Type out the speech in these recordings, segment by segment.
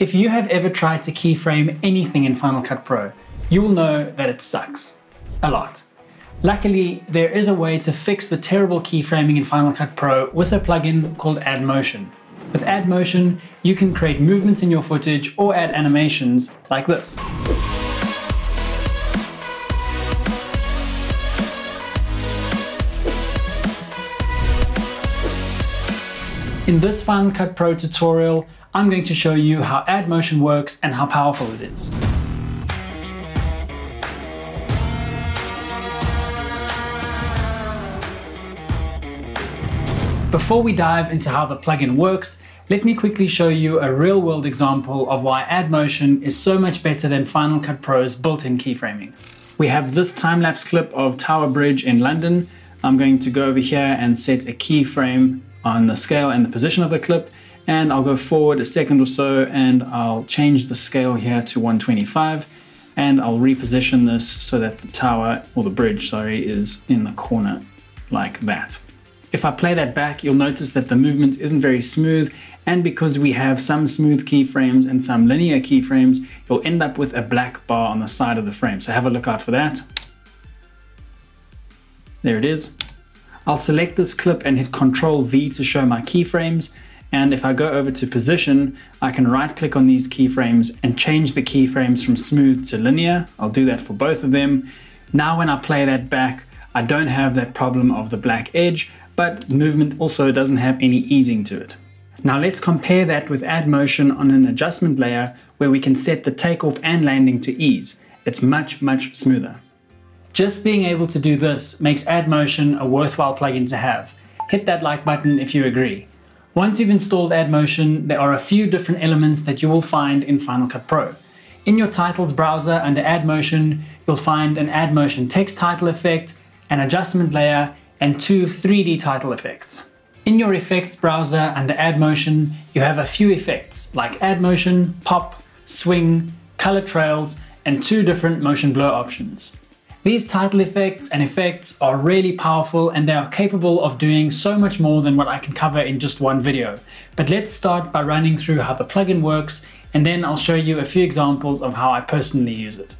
If you have ever tried to keyframe anything in Final Cut Pro, you will know that it sucks. A lot. Luckily, there is a way to fix the terrible keyframing in Final Cut Pro with a plugin called Add Motion. With Add Motion, you can create movements in your footage or add animations like this. In this Final Cut Pro tutorial, I'm going to show you how Add Motion works and how powerful it is. Before we dive into how the plugin works, let me quickly show you a real-world example of why Add Motion is so much better than Final Cut Pro's built-in keyframing. We have this time-lapse clip of Tower Bridge in London. I'm going to go over here and set a keyframe on the scale and the position of the clip and I'll go forward a second or so and I'll change the scale here to 125 and I'll reposition this so that the tower or the bridge sorry is in the corner like that. If I play that back you'll notice that the movement isn't very smooth and because we have some smooth keyframes and some linear keyframes you'll end up with a black bar on the side of the frame so have a look out for that. There it is. I'll select this clip and hit Ctrl V to show my keyframes. And if I go over to position, I can right click on these keyframes and change the keyframes from smooth to linear. I'll do that for both of them. Now when I play that back, I don't have that problem of the black edge, but movement also doesn't have any easing to it. Now let's compare that with add motion on an adjustment layer where we can set the takeoff and landing to ease. It's much, much smoother. Just being able to do this makes Add Motion a worthwhile plugin to have. Hit that like button if you agree. Once you've installed Add Motion, there are a few different elements that you will find in Final Cut Pro. In your titles browser under Add Motion, you'll find an Add Motion text title effect, an adjustment layer, and two 3D title effects. In your effects browser under Add Motion, you have a few effects like Add Motion, Pop, Swing, Color Trails, and two different motion blur options. These title effects and effects are really powerful and they are capable of doing so much more than what I can cover in just one video. But let's start by running through how the plugin works and then I'll show you a few examples of how I personally use it.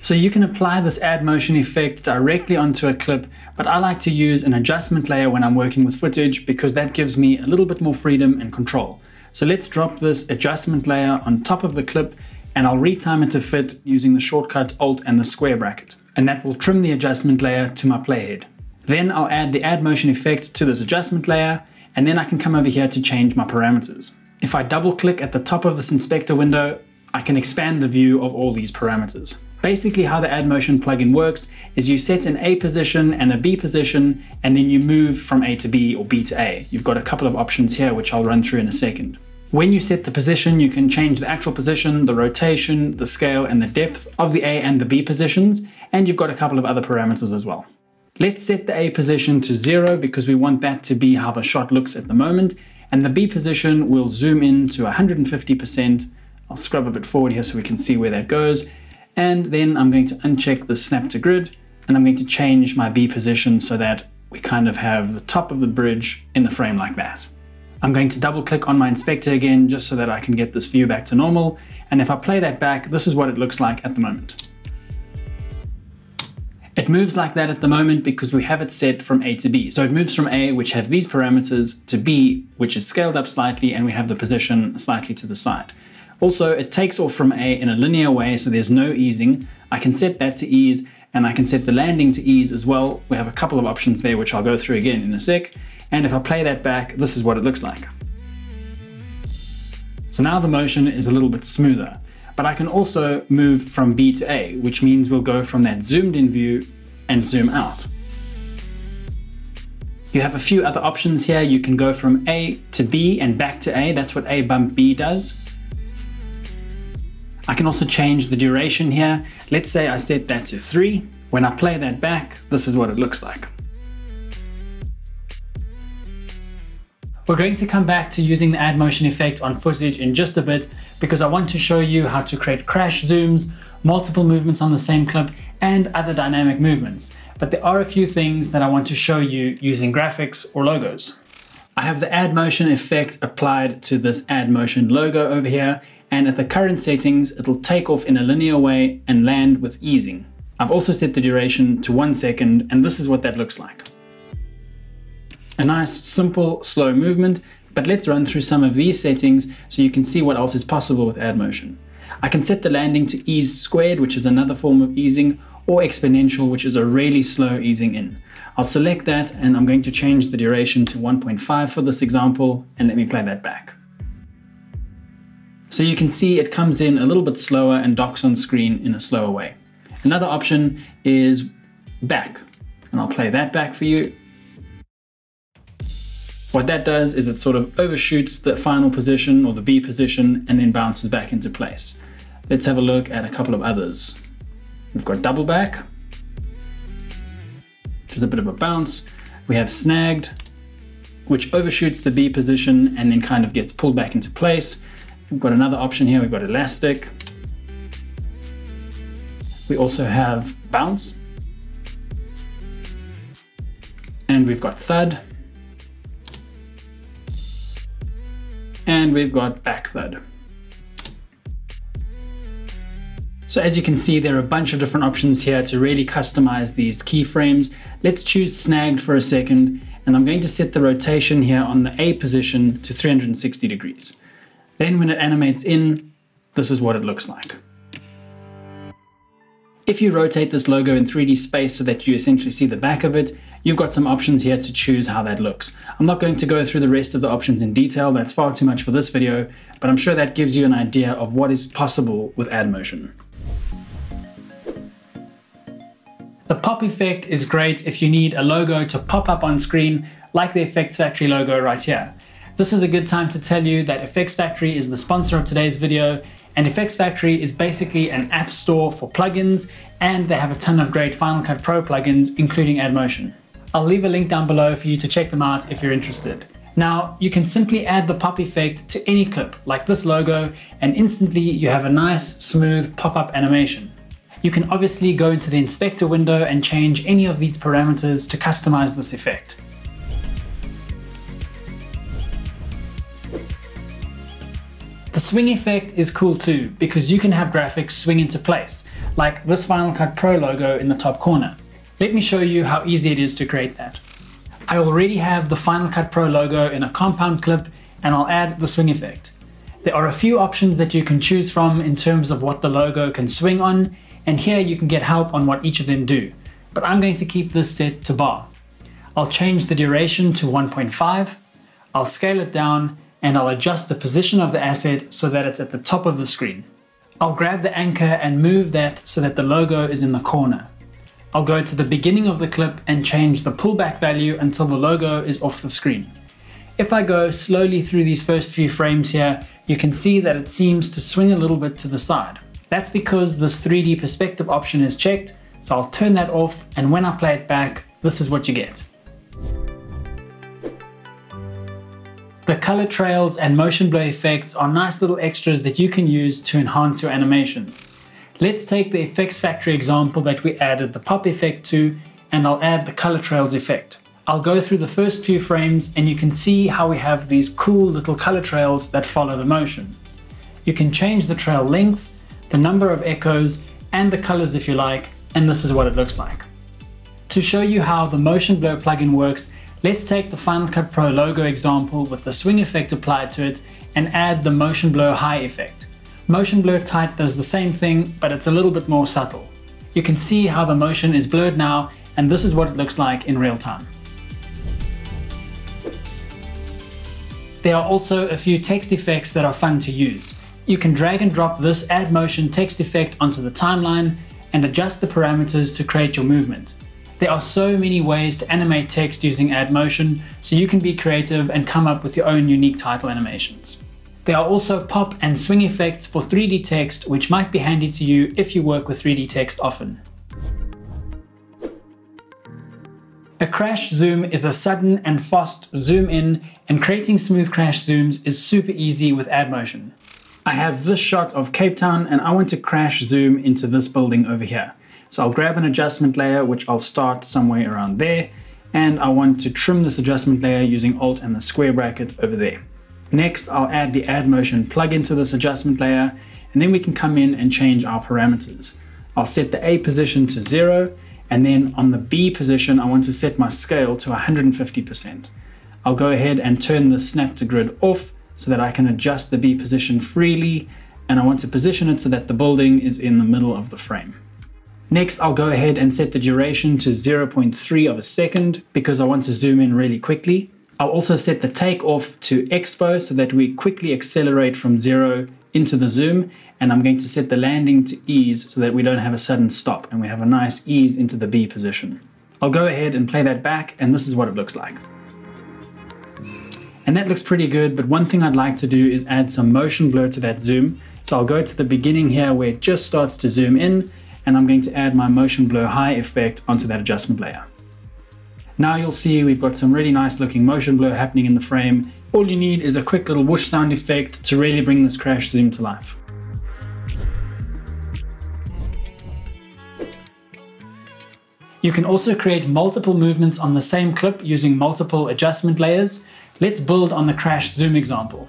So you can apply this add motion effect directly onto a clip, but I like to use an adjustment layer when I'm working with footage because that gives me a little bit more freedom and control. So let's drop this adjustment layer on top of the clip and I'll retime it to fit using the shortcut Alt and the square bracket. And that will trim the adjustment layer to my playhead. Then I'll add the add motion effect to this adjustment layer, and then I can come over here to change my parameters. If I double click at the top of this inspector window, I can expand the view of all these parameters. Basically how the Add Motion plugin works is you set an A position and a B position, and then you move from A to B or B to A. You've got a couple of options here, which I'll run through in a second. When you set the position, you can change the actual position, the rotation, the scale, and the depth of the A and the B positions, and you've got a couple of other parameters as well. Let's set the A position to zero because we want that to be how the shot looks at the moment, and the B position will zoom in to 150%. I'll scrub a bit forward here so we can see where that goes, and then I'm going to uncheck the snap to grid, and I'm going to change my B position so that we kind of have the top of the bridge in the frame like that. I'm going to double click on my inspector again just so that I can get this view back to normal. And if I play that back, this is what it looks like at the moment. It moves like that at the moment because we have it set from A to B. So it moves from A, which have these parameters, to B, which is scaled up slightly, and we have the position slightly to the side. Also, it takes off from A in a linear way, so there's no easing. I can set that to ease, and I can set the landing to ease as well. We have a couple of options there, which I'll go through again in a sec. And if I play that back, this is what it looks like. So now the motion is a little bit smoother, but I can also move from B to A, which means we'll go from that zoomed in view and zoom out. You have a few other options here. You can go from A to B and back to A. That's what A bump B does. I can also change the duration here. Let's say I set that to three. When I play that back, this is what it looks like. We're going to come back to using the add motion effect on footage in just a bit because I want to show you how to create crash zooms, multiple movements on the same clip, and other dynamic movements. But there are a few things that I want to show you using graphics or logos. I have the add motion effect applied to this add motion logo over here, and at the current settings, it'll take off in a linear way and land with easing. I've also set the duration to one second, and this is what that looks like. A nice, simple, slow movement, but let's run through some of these settings so you can see what else is possible with add motion. I can set the landing to ease squared, which is another form of easing, or exponential, which is a really slow easing in. I'll select that and I'm going to change the duration to 1.5 for this example, and let me play that back. So you can see it comes in a little bit slower and docks on screen in a slower way. Another option is back, and I'll play that back for you. What that does is it sort of overshoots the final position or the B position and then bounces back into place. Let's have a look at a couple of others. We've got double back, which is a bit of a bounce. We have snagged, which overshoots the B position and then kind of gets pulled back into place. We've got another option here, we've got elastic. We also have bounce. And we've got thud. And we've got back thud. So as you can see, there are a bunch of different options here to really customize these keyframes. Let's choose snagged for a second, and I'm going to set the rotation here on the A position to 360 degrees. Then when it animates in, this is what it looks like. If you rotate this logo in 3D space so that you essentially see the back of it, you've got some options here to choose how that looks. I'm not going to go through the rest of the options in detail, that's far too much for this video, but I'm sure that gives you an idea of what is possible with add motion. The pop effect is great if you need a logo to pop up on screen like the FxFactory logo right here. This is a good time to tell you that FxFactory is the sponsor of today's video and FxFactory is basically an app store for plugins and they have a ton of great Final Cut Pro plugins including Add Motion. I'll leave a link down below for you to check them out if you're interested. Now, you can simply add the pop effect to any clip, like this logo, and instantly you have a nice, smooth pop-up animation. You can obviously go into the inspector window and change any of these parameters to customize this effect. The swing effect is cool too, because you can have graphics swing into place, like this Final Cut Pro logo in the top corner. Let me show you how easy it is to create that. I already have the Final Cut Pro logo in a compound clip and I'll add the swing effect. There are a few options that you can choose from in terms of what the logo can swing on and here you can get help on what each of them do. But I'm going to keep this set to bar. I'll change the duration to 1.5, I'll scale it down, and I'll adjust the position of the asset so that it's at the top of the screen. I'll grab the anchor and move that so that the logo is in the corner. I'll go to the beginning of the clip and change the pullback value until the logo is off the screen. If I go slowly through these first few frames here, you can see that it seems to swing a little bit to the side. That's because this 3D perspective option is checked, so I'll turn that off and when I play it back, this is what you get. The color trails and motion blur effects are nice little extras that you can use to enhance your animations. Let's take the FxFactory example that we added the pop effect to and I'll add the color trails effect. I'll go through the first few frames and you can see how we have these cool little color trails that follow the motion. You can change the trail length the number of echoes, and the colors if you like, and this is what it looks like. To show you how the Motion Blur plugin works, let's take the Final Cut Pro logo example with the swing effect applied to it and add the Motion Blur High effect. Motion Blur Tight does the same thing, but it's a little bit more subtle. You can see how the motion is blurred now, and this is what it looks like in real time. There are also a few text effects that are fun to use. You can drag and drop this add motion text effect onto the timeline and adjust the parameters to create your movement. There are so many ways to animate text using add motion, so you can be creative and come up with your own unique title animations. There are also pop and swing effects for 3D text, which might be handy to you if you work with 3D text often. A crash zoom is a sudden and fast zoom in, and creating smooth crash zooms is super easy with add motion. I have this shot of Cape Town and I want to crash zoom into this building over here. So I'll grab an adjustment layer, which I'll start somewhere around there. and I want to trim this adjustment layer using Alt and the square bracket over there. Next, I'll add the Add Motion plugin to this adjustment layer, and then we can come in and change our parameters. I'll set the A position to zero, and then on the B position, I want to set my scale to 150%. I'll go ahead and turn the snap to grid off so that I can adjust the B position freely, and I want to position it so that the building is in the middle of the frame. Next, I'll go ahead and set the duration to 0.3 of a second because I want to zoom in really quickly. I'll also set the takeoff to expo so that we quickly accelerate from zero into the zoom. And I'm going to set the landing to ease so that we don't have a sudden stop and we have a nice ease into the B position. I'll go ahead and play that back and this is what it looks like. And that looks pretty good, but one thing I'd like to do is add some motion blur to that zoom. So I'll go to the beginning here where it just starts to zoom in and I'm going to add my motion blur high effect onto that adjustment layer. Now you'll see we've got some really nice looking motion blur happening in the frame. All you need is a quick little whoosh sound effect to really bring this crash zoom to life. You can also create multiple movements on the same clip using multiple adjustment layers. Let's build on the crash zoom example.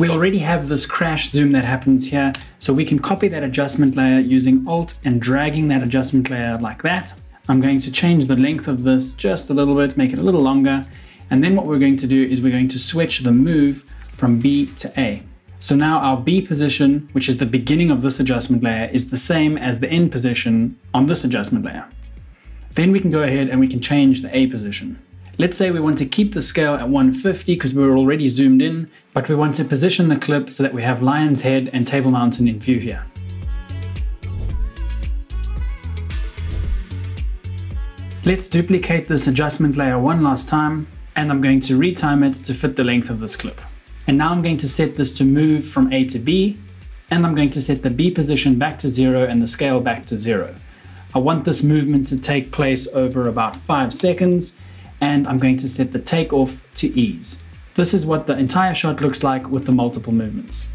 We already have this crash zoom that happens here, so we can copy that adjustment layer using Alt and dragging that adjustment layer like that. I'm going to change the length of this just a little bit, make it a little longer. And then what we're going to do is we're going to switch the move from B to A. So now our B position, which is the beginning of this adjustment layer, is the same as the end position on this adjustment layer. Then we can go ahead and we can change the A position. Let's say we want to keep the scale at 150 because we're already zoomed in, but we want to position the clip so that we have Lion's Head and Table Mountain in view here. Let's duplicate this adjustment layer one last time, and I'm going to retime it to fit the length of this clip. And now I'm going to set this to move from A to B, and I'm going to set the B position back to zero and the scale back to zero. I want this movement to take place over about five seconds, and I'm going to set the takeoff to ease. This is what the entire shot looks like with the multiple movements.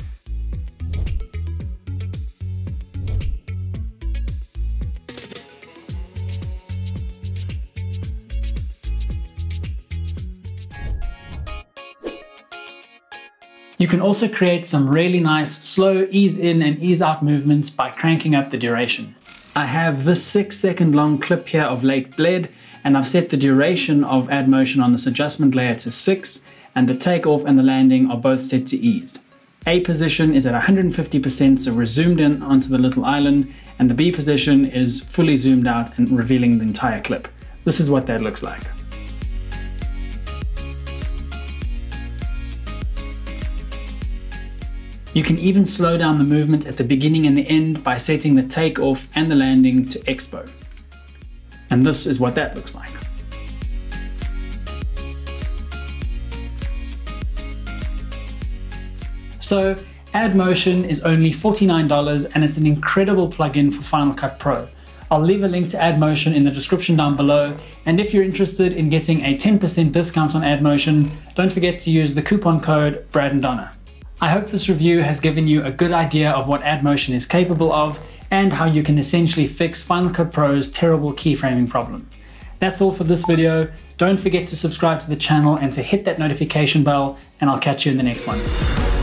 You can also create some really nice slow ease in and ease out movements by cranking up the duration. I have this six second long clip here of Lake Bled and I've set the duration of add motion on this adjustment layer to six and the takeoff and the landing are both set to ease. A position is at 150% so we're zoomed in onto the little island and the B position is fully zoomed out and revealing the entire clip. This is what that looks like. You can even slow down the movement at the beginning and the end by setting the takeoff and the landing to expo. And this is what that looks like. So Add Motion is only $49 and it's an incredible plugin for Final Cut Pro. I'll leave a link to Add Motion in the description down below. And if you're interested in getting a 10% discount on Add Motion, don't forget to use the coupon code Brad and Donna. I hope this review has given you a good idea of what AddMotion is capable of and how you can essentially fix Final Cut Pro's terrible keyframing problem. That's all for this video. Don't forget to subscribe to the channel and to hit that notification bell and I'll catch you in the next one.